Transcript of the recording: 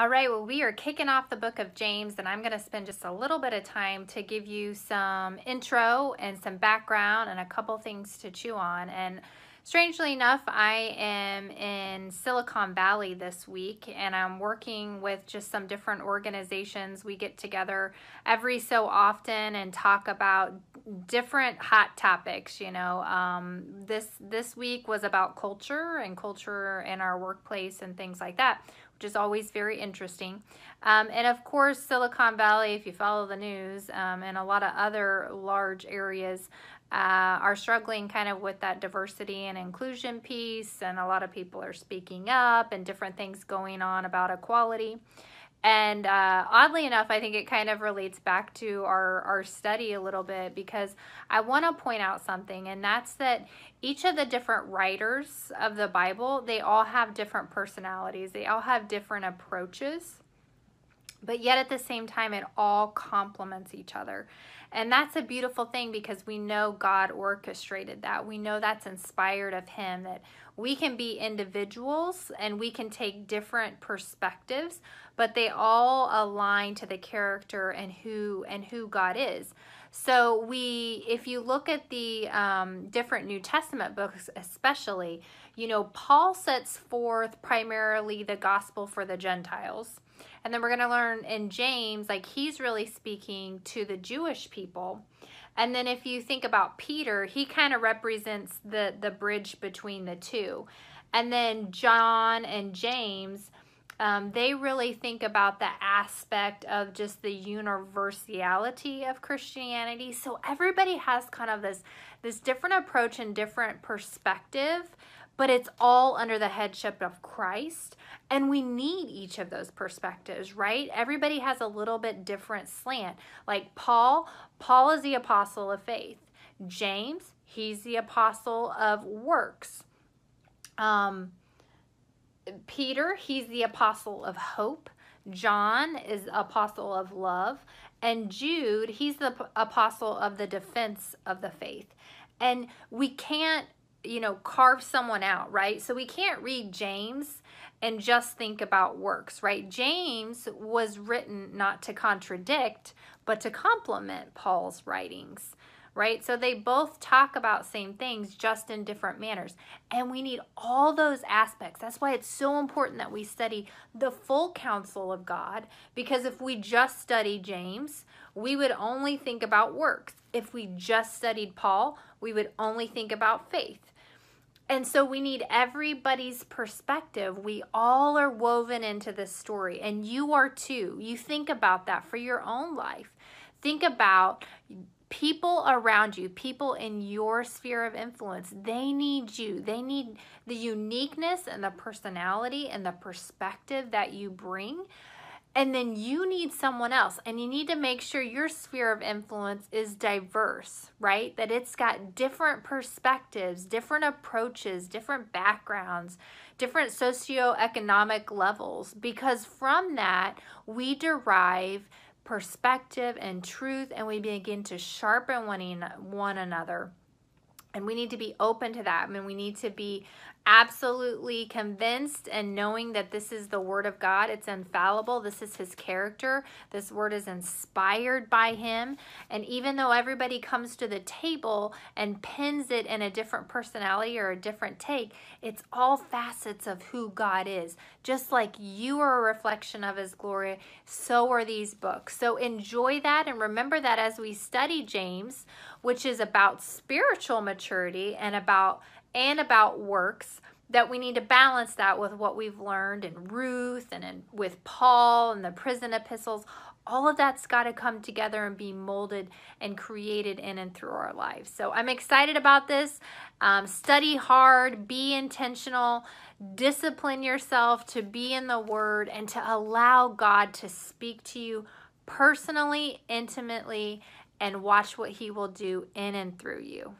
All right, well, we are kicking off the book of James, and I'm going to spend just a little bit of time to give you some intro and some background and a couple things to chew on. And strangely enough, I am in Silicon Valley this week, and I'm working with just some different organizations. We get together every so often and talk about different hot topics. You know, um, this this week was about culture and culture in our workplace and things like that which is always very interesting. Um, and of course, Silicon Valley, if you follow the news, um, and a lot of other large areas uh, are struggling kind of with that diversity and inclusion piece, and a lot of people are speaking up and different things going on about equality. And uh, oddly enough, I think it kind of relates back to our, our study a little bit because I want to point out something, and that's that each of the different writers of the Bible, they all have different personalities, they all have different approaches, but yet at the same time, it all complements each other. And that's a beautiful thing because we know God orchestrated that. We know that's inspired of Him, that we can be individuals and we can take different perspectives, but they all align to the character and who and who God is. So we, if you look at the um, different New Testament books, especially, you know, Paul sets forth primarily the gospel for the Gentiles. And then we're going to learn in James, like he's really speaking to the Jewish people. And then if you think about Peter, he kind of represents the the bridge between the two. And then John and James, um, they really think about the aspect of just the universality of Christianity. So everybody has kind of this this different approach and different perspective, but it's all under the headship of Christ. And we need each of those perspectives, right? Everybody has a little bit different slant. Like Paul, Paul is the apostle of faith. James, he's the apostle of works. Um, Peter, he's the apostle of hope. John is apostle of love. And Jude, he's the apostle of the defense of the faith. And we can't, you know, carve someone out, right? So we can't read James and just think about works, right? James was written not to contradict, but to complement Paul's writings right? So they both talk about same things just in different manners. And we need all those aspects. That's why it's so important that we study the full counsel of God because if we just study James, we would only think about works. If we just studied Paul, we would only think about faith. And so we need everybody's perspective. We all are woven into this story, and you are too. You think about that for your own life. Think about people around you, people in your sphere of influence, they need you. They need the uniqueness and the personality and the perspective that you bring. And then you need someone else, and you need to make sure your sphere of influence is diverse, right? That it's got different perspectives, different approaches, different backgrounds, different socioeconomic levels, because from that, we derive perspective and truth, and we begin to sharpen one, one another. And we need to be open to that. I mean, we need to be absolutely convinced and knowing that this is the word of God. It's infallible. This is his character. This word is inspired by him. And even though everybody comes to the table and pins it in a different personality or a different take, it's all facets of who God is. Just like you are a reflection of his glory, so are these books. So enjoy that and remember that as we study James, which is about spiritual maturity and about and about works that we need to balance that with what we've learned in Ruth and in, with Paul and the prison epistles. All of that's got to come together and be molded and created in and through our lives. So I'm excited about this. Um, study hard, be intentional, discipline yourself to be in the Word and to allow God to speak to you personally, intimately, and watch what He will do in and through you.